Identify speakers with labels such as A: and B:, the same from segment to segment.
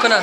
A: Conan.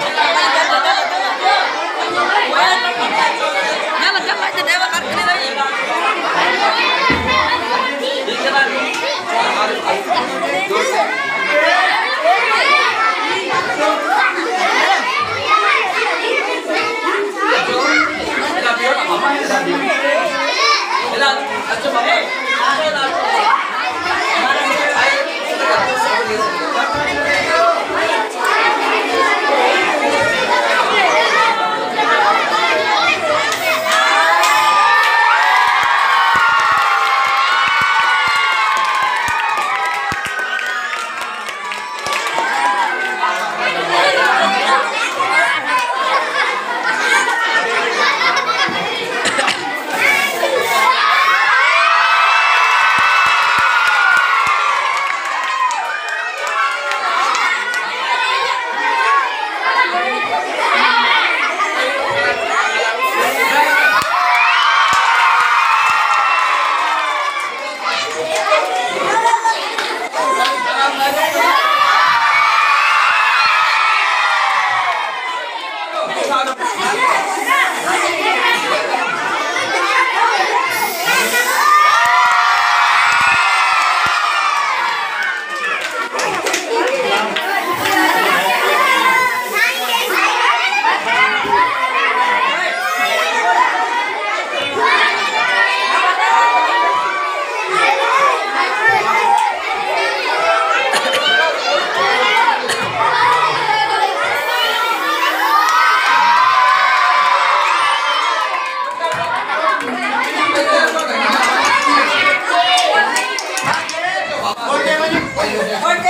A: Porque